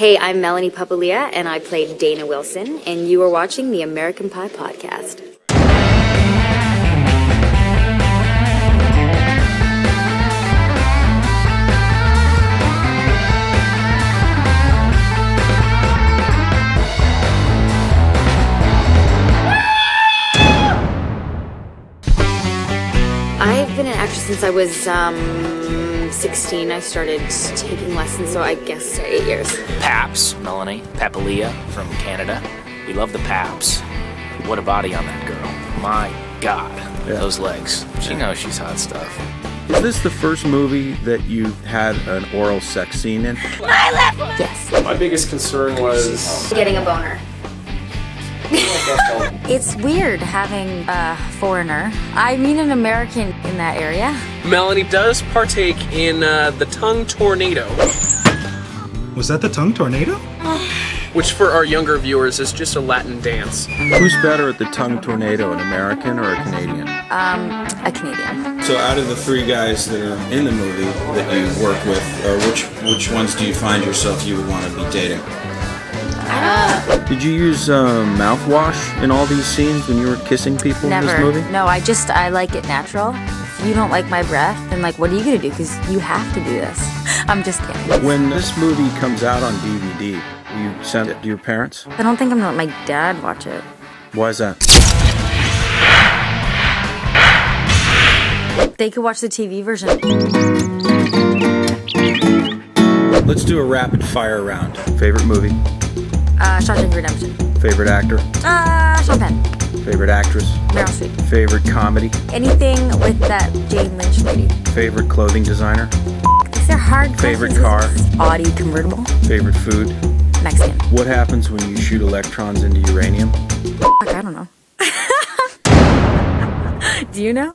Hey, I'm Melanie Papalia, and I played Dana Wilson, and you are watching the American Pie Podcast. I've been an actress since I was um, 16. I started taking lessons, so I guess eight years. Paps, Melanie, Papalia from Canada. We love the Paps. What a body on that girl. My God, those legs. She knows she's hot stuff. Is this the first movie that you had an oral sex scene in? My left! Yes. My biggest concern was Getting a boner. It's weird having a foreigner. I mean, an American in that area. Melanie does partake in uh, the tongue tornado, Was that the tongue tornado? which for our younger viewers is just a Latin dance. Who's better at the tongue tornado, an American or a Canadian? Um, a Canadian. So, out of the three guys that are in the movie that you work with, or which which ones do you find yourself you would want to be dating? Did you use uh, mouthwash in all these scenes when you were kissing people in this Never. movie? No, I just I like it natural. If you don't like my breath, then like, what are you gonna do? Because you have to do this. I'm just kidding. When this movie comes out on DVD, will you send it to your parents? I don't think I'm gonna let my dad watch it. Why is that? They could watch the TV version. Let's do a rapid fire round. Favorite movie? Uh, Shawshank Redemption. Favorite actor? Uh, Sean Penn. Favorite actress? Meryl Streep. Favorite comedy? Anything with that Jane Lynch lady. Favorite clothing designer? These are hard Favorite questions. Audi convertible. Favorite food? Mexican. What happens when you shoot electrons into uranium? Fuck, I don't know. Do you know?